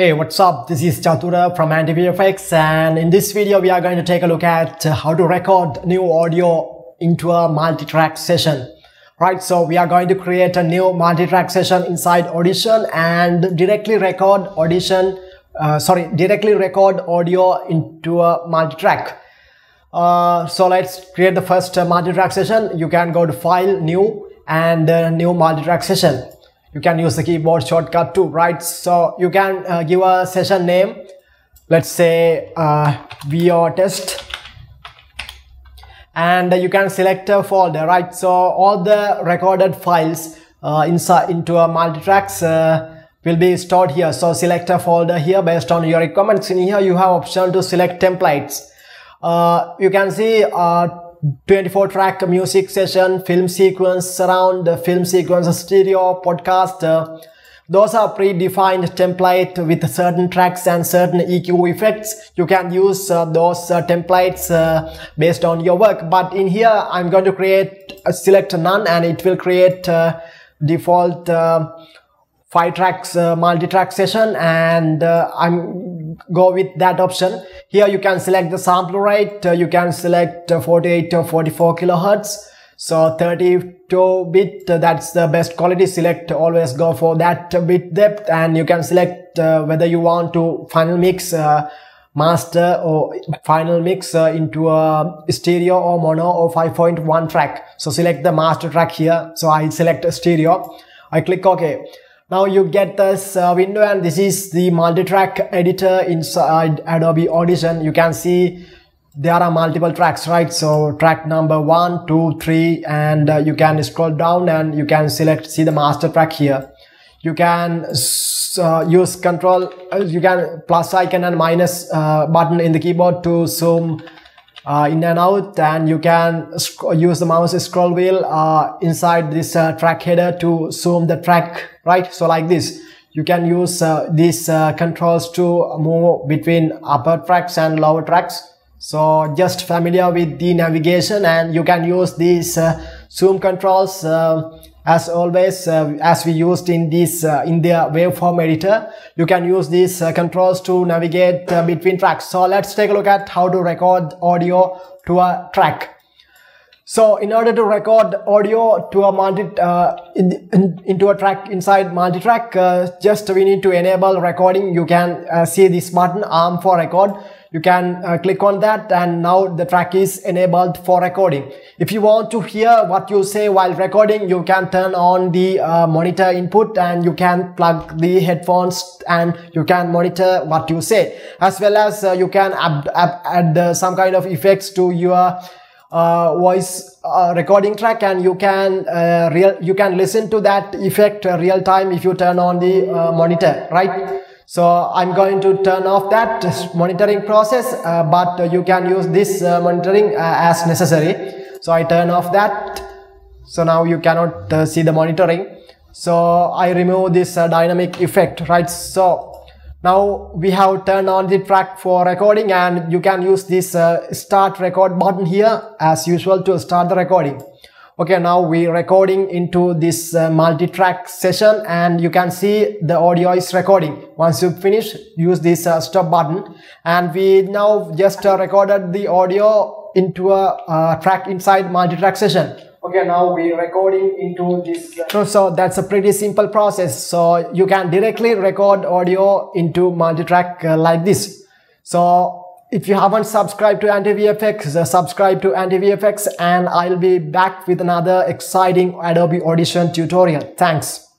Hey, what's up? This is Chatura from AntiVFX and in this video we are going to take a look at how to record new audio into a multi-track session. Right, so we are going to create a new multi-track session inside Audition and directly record Audition, uh, sorry, directly record audio into a multi-track. Uh, so let's create the first uh, multi-track session. You can go to File, New and uh, New multi-track session you can use the keyboard shortcut too right so you can uh, give a session name. Let's say uh, test. And you can select a folder right? So all the recorded files uh, inside into a multi-tracks uh, will be stored here. So select a folder here based on your requirements. In here you have option to select templates. Uh, you can see uh, 24 track music session, film sequence, surround, film sequence, stereo, podcast. Uh, those are predefined template with certain tracks and certain EQ effects. You can use uh, those uh, templates uh, based on your work. But in here, I'm going to create a select none and it will create uh, default uh, five tracks multi-track session and I'm go with that option here you can select the sample rate. Uh, you can select uh, 48 or 44 kilohertz. So 32 bit, uh, that's the best quality. Select always go for that bit depth and you can select whether you want to final mix master or final mix into a stereo or mono or 5.1 track. So select the master track here. So I select stereo. I click OK. Now you get this uh, window and this is the multi-track editor inside Adobe Audition. You can see there are multiple tracks, right? So track number one, two, three, and uh, you can scroll down and you can select, see the master track here. You can uh, use control, uh, you can plus icon and minus uh, button in the keyboard to zoom uh, in and out and you can use the mouse scroll wheel uh, inside this uh, track header to zoom the track right? So like this you can use uh, these uh, controls to move between upper tracks and lower tracks. So just familiar with the navigation and you can use these uh, zoom controls as always uh, as we used in this uh, in the waveform editor you can use these uh, controls to navigate uh, between tracks. So let's take a look at how to record audio to a track. So in order to record audio to a multi uh, in, in, into a track inside multi-track uh, just we need to enable recording. You can see this button arm for record you can uh, click on that and now the track is enabled for recording. If you want to hear what you say while recording, you can turn on the uh, monitor input and you can plug the headphones and you can monitor what you say. As well as uh, you can add, some kind of effects to your uh, voice uh, recording track and you can uh, real you can listen to that effect real time if you turn on the uh, monitor right so I'm going to turn off that monitoring process, uh, but uh, you can use this uh, monitoring uh, as necessary. So I turn off that. So now you cannot uh, see the monitoring. So I remove this uh, dynamic effect, right? So now we have turned on the track for recording and you can use this start record button here as usual to start the recording okay now we're recording into this uh, multi-track session and you can see the audio is recording. Once you finish use this uh, stop button. And we now just uh, recorded the audio into a uh, track inside multi-track session. Okay now we're recording into this uh, so, so that's a pretty simple process. So you can directly record audio into multi-track uh, like this. So if you haven't subscribed to AntiVFX, subscribe to AntiVFX and I'll be back with another exciting Adobe Audition tutorial. Thanks.